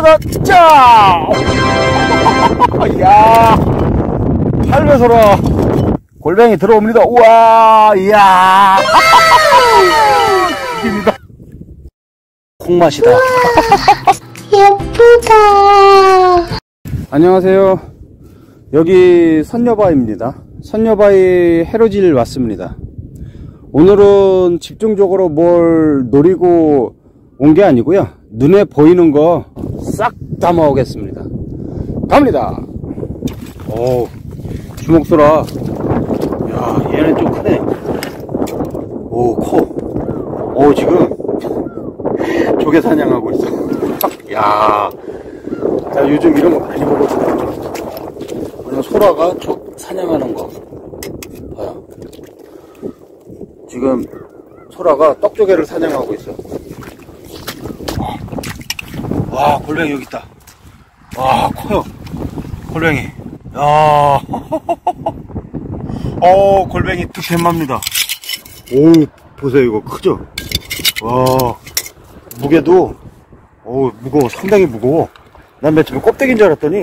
자자자자자 짜! 이야. 팔배서라. 골뱅이 들어옵니다. 우와 이야. 이깁니다. 콩맛이다. 예쁘다. 안녕하세요. 여기 선녀바입니다. 선녀바위 해로질 왔습니다. 오늘은 집중적으로 뭘 노리고 온 게 아니고요. 눈에 보이는 거 싹 담아 오겠습니다. 갑니다. 오 주먹소라. 야 얘는 좀 크네. 오커오 지금 조개 사냥하고 있어. 야 자, 요즘 이런 거 많이 보거든요 소라가 조 사냥하는 거. 봐요. 지금 소라가 떡조개를 사냥하고 있어 와 골뱅이 여기 있다 와 커요 골뱅이 야 어, 골뱅이 득템합니다. 오, 보세요, 이거 크죠? 와, 무게도, 오, 무거워. 상당히 무거워. 난 맨 처음에 껍데기인 줄 알았더니,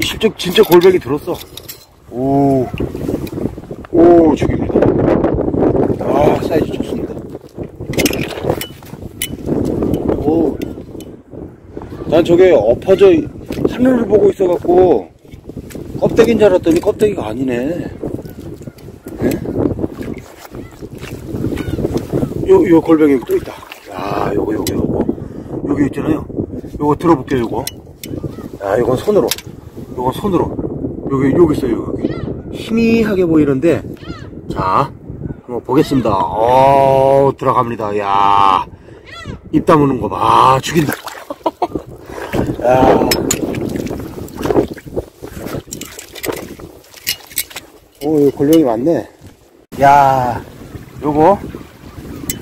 이 실제 진짜 골뱅이 들었어. 오, 오, 죽입니다. 아, 사이즈 좋습니다. 오, 난 저게 엎어져, 하늘을 보고 있어갖고, 껍데기인 줄 알았더니 껍데기가 아니네. 예? 요, 요 골뱅이 또 있다. 야, 요거, 요거, 요거. 여기 있잖아요. 요거 들어볼게요, 요거. 야, 요건 손으로. 요건 손으로. 여기, 여기 있어요, 여기. 희미하게 보이는데, 자, 한번 보겠습니다. 어, 들어갑니다. 야, 입 다무는 거 봐. 아, 죽인다. 야. 오, 여기 골뱅이 많네. 야, 요거,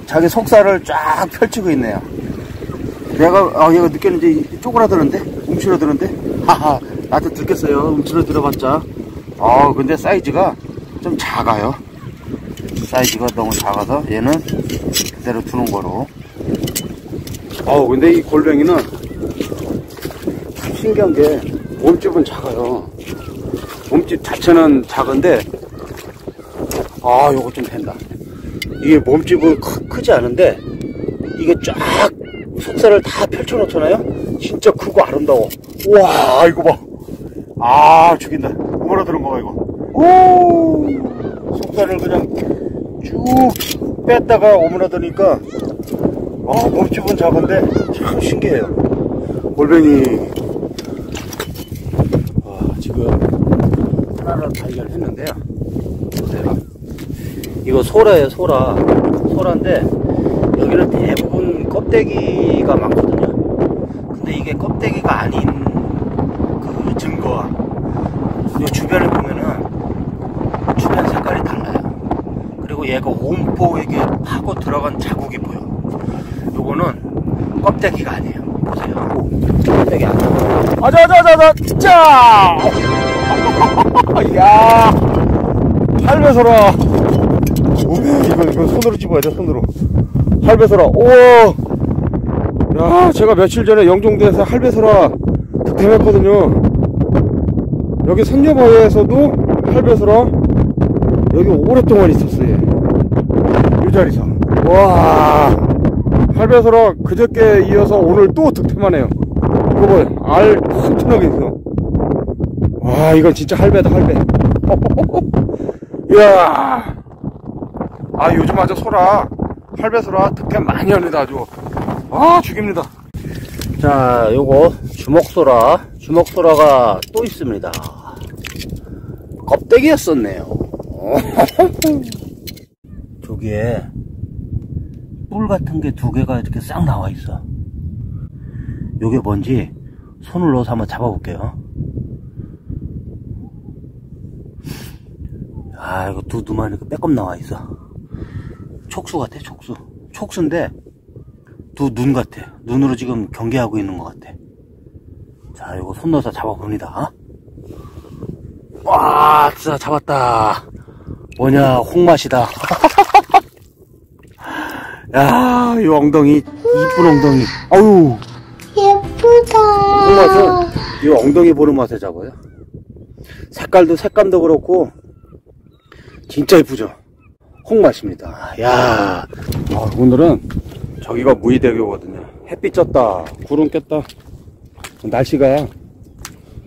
자기 속살을 쫙 펼치고 있네요. 내가, 아, 얘가 느꼈는지 쪼그라드는데? 움츠러드는데? 하하, 나한테 들겠어요. 움츠러들어봤자. 아, 근데 사이즈가 좀 작아요. 사이즈가 너무 작아서 얘는 그대로 두는 거로. 어 근데 이 골뱅이는 참 신기한 게 몸집은 작아요. 몸집 자체는 작은데 아 요거 좀 된다. 이게 몸집은 크, 지 않은데 이게 쫙 속살을 다 펼쳐 놓잖아요? 진짜 크고 아름다워. 우와 이거 봐 아 죽인다. 뭐라 들은 거봐 이거. 오! 속살을 그냥 쭉 뺐다가 오므라드니까 아 몸집은 작은데 참 신기해요. 골뱅이 와 지금 하나를 발견했는데요. 보세요. 이거 소라예요, 소라. 소라인데 여기는 대부분 껍데기가 많거든요. 근데 이게 껍데기가 아닌 그 증거. 이 주변을 보면은 주변 색깔이 달라요. 그리고 얘가 온포 이게 파고 들어간 자국이 보여. 요거는 껍데기가 아니에요. 보세요. 껍데기 아니에요. 아자자자자, 짜! 야 할배서라. 오메 이거 이거 손으로 집어야 돼 손으로. 할배서라. 오야 제가 며칠 전에 영종도에서 할배서라 득템했거든요. 여기 선녀바위에서도 할배서라. 여기 오랫동안 있었어요. 이 자리에서. 와 할배서라 그저께 이어서 오늘 또 득템하네요. 이거 봐요 알 튼튼하게 있어 와 이건 진짜 할배다 할배. 이야. 아 요즘 아주 소라. 할배 소라 득템 많이 합니다 아주. 아 죽입니다. 자 요거 주먹소라. 주먹소라가 또 있습니다. 껍데기였었네요. 저기에 뿔 같은 게 두 개가 이렇게 싹 나와 있어. 요게 뭔지 손을 넣어서 한번 잡아볼게요 아 이거 두 두만 이렇게 빼꼼 나와 있어. 촉수 같아 촉수. 촉수인데 두 눈 같아. 눈으로 지금 경계하고 있는 것 같아. 자 이거 손 넣어서 잡아봅니다. 와 진짜 잡았다. 뭐냐 홍맛이다. 야 이 엉덩이 이쁜 엉덩이. 아유. 홍맛은 이 엉덩이 보는 맛에 잡아요. 색깔도 색감도 그렇고 진짜 이쁘죠. 홍맛입니다. 야, 아, 오늘은 저기가 무의대교거든요. 햇빛 졌다, 구름 꼈다. 날씨가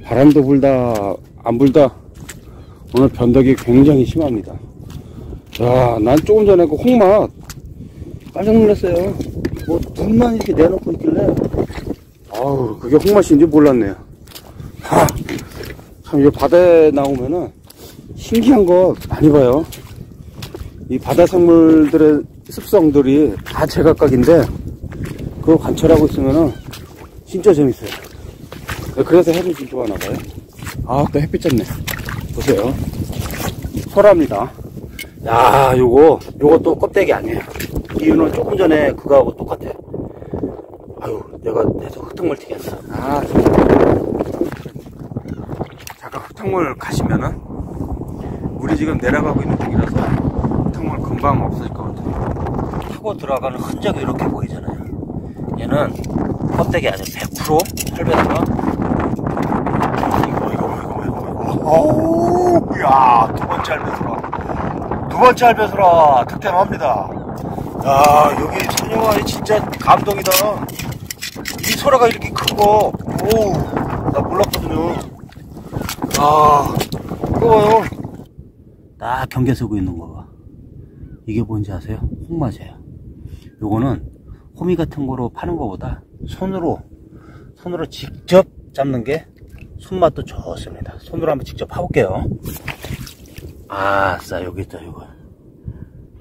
바람도 불다, 안 불다. 오늘 변덕이 굉장히 심합니다. 야, 난 조금 전에 그 홍맛 깜짝 놀랐어요. 뭐 눈만 이렇게 내놓고 있길래 아우 그게 홍맛인지 몰랐네요. 하, 참, 이 바다에 나오면은 신기한 거 많이 봐요. 이 바다 생물들의 습성들이 다 제각각인데, 그거 관찰하고 있으면은 진짜 재밌어요. 그래서 햇빛이 좋아하나 봐요. 아, 또 햇빛 졌네. 보세요. 소라입니다. 야, 요거, 또 껍데기 아니에요. 이유는 조금 전에 그거하고 똑같아요. 아유, 내가 계속 흙탕물 튀겼어. 아, 잠깐 흙탕물 가시면은, 우리 지금 내려가고 있는 중이라서 흙탕물 금방 없어질 것 같아요. 타고 들어가는 흔적이 이렇게 보이잖아요. 얘는 껍데기 아니에요. 100% 헬멧가 이거, 이거, 이거, 이거, 이거. 어우, 야, 두 번째 할배수라. 두 번째 할배수라. 득템합니다. 야, 여기 소녀와이 진짜 감동이다. 이 소라가 이렇게 큰 거, 오, 나 몰랐거든요. 아, 이거 봐요. 딱 경계 서고 있는 거 봐. 이게 뭔지 아세요? 홍마제예요. 요거는 호미 같은 거로 파는 거보다 손으로, 손으로 직접 잡는 게 손맛도 좋습니다. 손으로 한번 직접 파볼게요. 아싸, 여기 있다, 요거.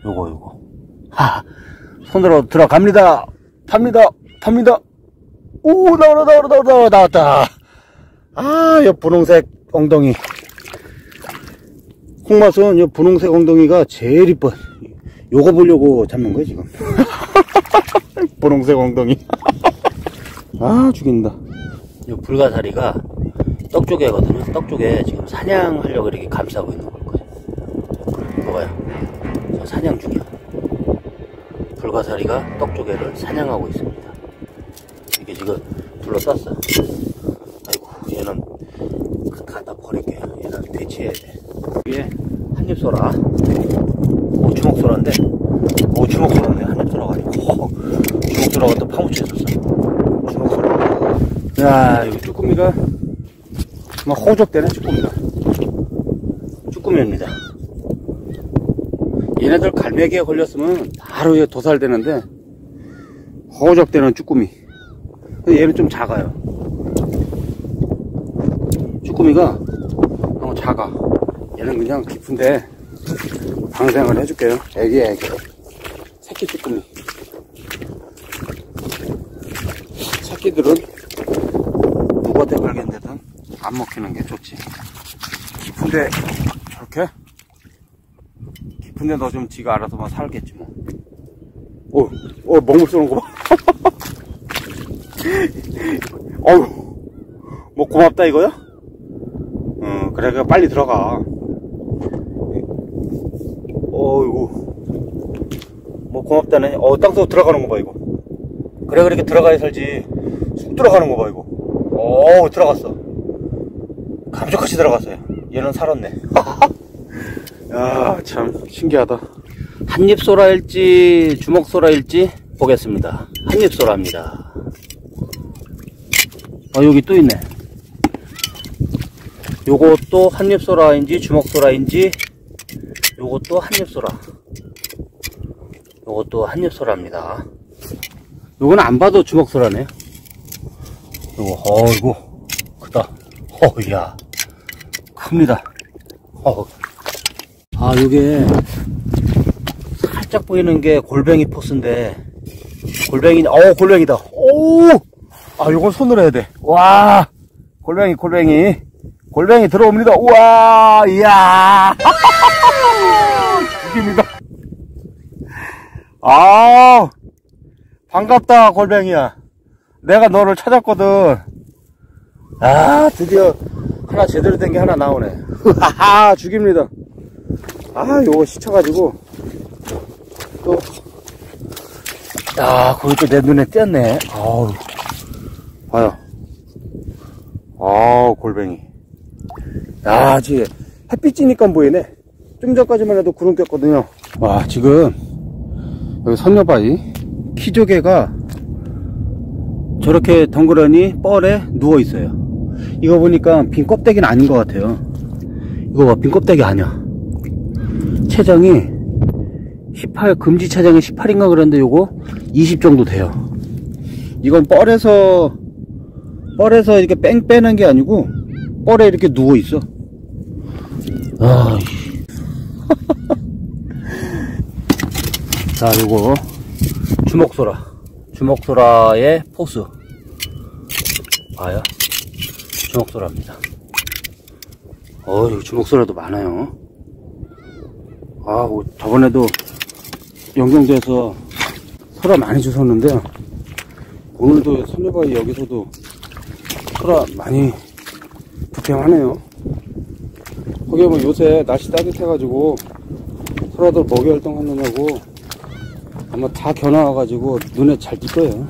요거, 요거. 하, 손으로 들어갑니다. 팝니다. 팝니다. 오, 나오라, 나오라, 나오라, 나왔다. 아, 이 분홍색 엉덩이. 홍맛은 이 분홍색 엉덩이가 제일 이뻐. 요거 보려고 잡는 거야, 지금. 분홍색 엉덩이. 아, 죽인다. 이 불가사리가 떡 쪽에거든요. 떡 쪽에 지금 사냥하려고 이렇게 감싸고 있는 걸 거예요. 봐봐요. 저 사냥 중이야. 불가사리가 떡 쪽에를 사냥하고 있습니다. 이게 지금 둘러쌌어. 아이고, 얘는 갖다 버릴게요. 얘는 대체해야 돼. 위에 한입소라. 오, 주먹소라인데. 오, 주먹소라네. 한입소라가 아니고. 허, 주먹소라가 또 파묻혀 있었어. 주먹소라. 야, 이거 쭈꾸미가 막 호적되는 쭈꾸미가. 쭈꾸미입니다. 얘네들 갈매기에 걸렸으면 바로 얘 도살되는데 허적되는 쭈꾸미 얘는 좀 작아요 쭈꾸미가 너무 작아 얘는 그냥 깊은데 방생을 해줄게요 애기 애기 새끼 쭈꾸미 새끼들은 누구한테 걸겠는데든 안 먹히는 게 좋지 깊은데 저렇게 깊은데 넣어주면 지가 알아서만 살겠지 뭐. 오, 오, 먹물 쏘는 거 봐. 어우, 뭐 고맙다 이거야? 어, 그래, 그래, 빨리 들어가. 어이구. 뭐 고맙다네. 어, 땅속 들어가는 거 봐, 이거. 그래, 그렇게 들어가야 살지. 쑥 들어가는 거 봐, 이거. 오, 들어갔어. 감쪽같이 들어갔어요. 얘는 살았네. 야, 참 신기하다. 한입소라일지 주먹소라일지 보겠습니다. 한입소라입니다. 아, 여기 또 있네. 요것도 한입소라인지 주먹소라인지 요것도 한입소라. 요것도 한입소라입니다. 요거는 안 봐도 주먹소라네요. 요거, 어이구, 크다. 어이야, 큽니다. 어. 아, 요게 살짝 보이는 게 골뱅이 포스인데 골뱅이, 어 골뱅이다. 오, 아, 요건 손으로 해야 돼. 와, 골뱅이, 골뱅이, 골뱅이 들어옵니다. 우와, 이야, 죽입니다. 아, 반갑다, 골뱅이야. 내가 너를 찾았거든. 아, 드디어 하나 제대로 된 게 하나 나오네. 하하, 죽입니다. 아, 요거 시쳐가지고, 또, 야, 그것도 내 눈에 띄었네. 아우, 봐요. 아, 골뱅이. 야, 지금 햇빛 찌니까 보이네. 좀 전까지만 해도 구름 꼈거든요. 와, 지금 여기 선녀바위 키조개가 저렇게 덩그러니 뻘에 누워 있어요. 이거 보니까 빈 껍데기는 아닌 것 같아요. 이거 봐, 빈 껍데기 아니야. 체장이 18, 금지 체장이 18인가 그랬는데 요거 20 정도 돼요. 이건 뻘에서, 뻘에서 이렇게 뺑 빼는 게 아니고, 뻘에 이렇게 누워 있어. 아, 자, 요거, 주먹소라. 주먹소라의 포스. 봐요. 주먹소라입니다. 어휴, 주먹소라도 많아요. 아, 뭐 저번에도 영경도에서 소라 많이 주셨는데요. 오늘도 선녀바위 여기서도 소라 많이 부평하네요. 거기 뭐 요새 날씨 따뜻해가지고 소라들 먹이 활동하느냐고 아마 다 겨나와가지고 눈에 잘 띌 거예요.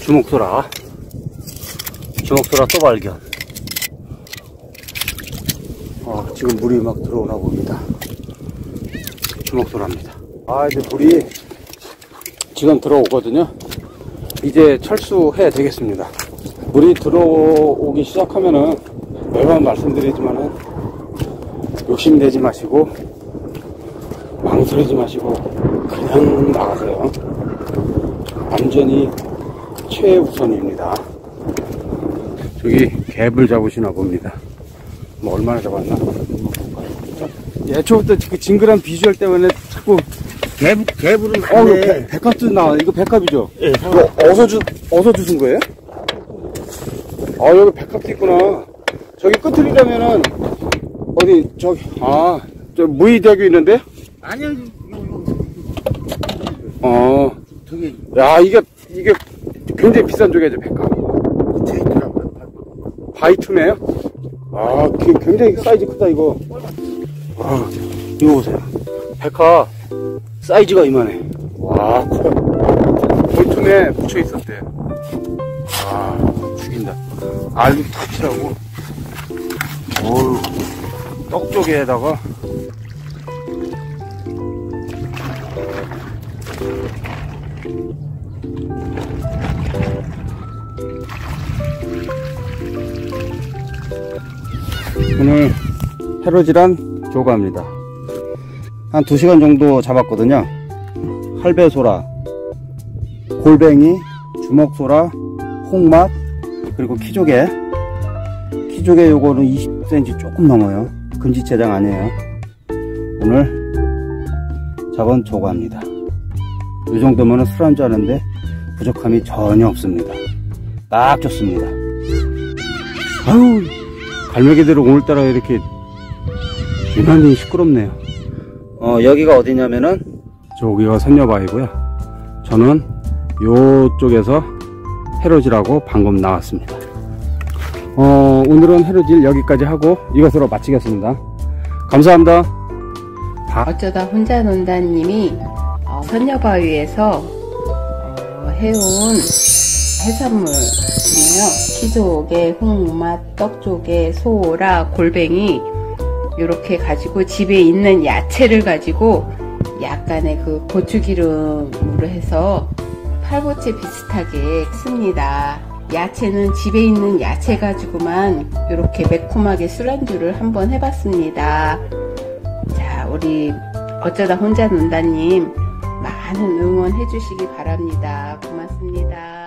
주먹소라. 주먹소라 또 발견. 어, 지금 물이 막 들어오나 봅니다. 주먹소라입니다. 아, 이제 물이 지금 들어오거든요. 이제 철수해야 되겠습니다. 물이 들어오기 시작하면은 매번 말씀드리지만은 욕심내지 마시고 망설이지 마시고 그냥 나가세요. 안전이 최우선입니다. 저기 갭을 잡으시나 봅니다. 뭐 얼마나 잡았나? 예초부터 그 징그란 비주얼 때문에 자꾸 개, 개불은 어, 이거 백- 백합도 나와. 이거 백합이죠? 예, 이거 어서 주, 어서 주신 거예요? 아, 여기 백합도 있구나. 저기 끝을이라면은, 어디, 저기, 아, 저 무의대학교 있는데? 아니요, 어, 저기, 야, 이게, 이게 굉장히 비싼 쪽이죠, 백합. 밑에 있더라고요. 바이투네요? 아, 기- 굉장히 사이즈 크다, 이거. 와, 이거 보세요. 백화 사이즈가 이만해. 와, 커요. 볼tum에 묻혀 있었대. 아, 죽인다. 알도 탁치라고. 어우, 떡 쪽에다가. 오늘 해로질한 조가입니다. 한 2시간 정도 잡았거든요. 할배소라, 골뱅이, 주먹소라, 홍맛, 그리고 키조개. 키조개 요거는 20cm 조금 넘어요. 금지 체장 아니에요. 오늘 잡은 조가입니다. 이 정도면 술한 줄 아는데 부족함이 전혀 없습니다. 딱 좋습니다. 아유, 갈매기들은 오늘따라 이렇게 유난히 시끄럽네요. 어, 여기가 어디냐면은 저기가 선녀바위고요. 저는 요쪽에서 해로질하고 방금 나왔습니다. 어, 오늘은 해로질 여기까지 하고 이것으로 마치겠습니다. 감사합니다. 어쩌다 혼자 논다님이 어, 선녀바위에서 어, 해온 해산물 중에요. 키조개, 홍맛, 떡조개, 소라, 골뱅이 이렇게 가지고 집에 있는 야채를 가지고 약간의 그 고추기름으로 해서 팔보채 비슷하게 씁니다. 야채는 집에 있는 야채 가지고만 이렇게 매콤하게 술안주를 한번 해봤습니다. 자, 우리 어쩌다 혼자 논다님 많은 응원해 주시기 바랍니다. 고맙습니다.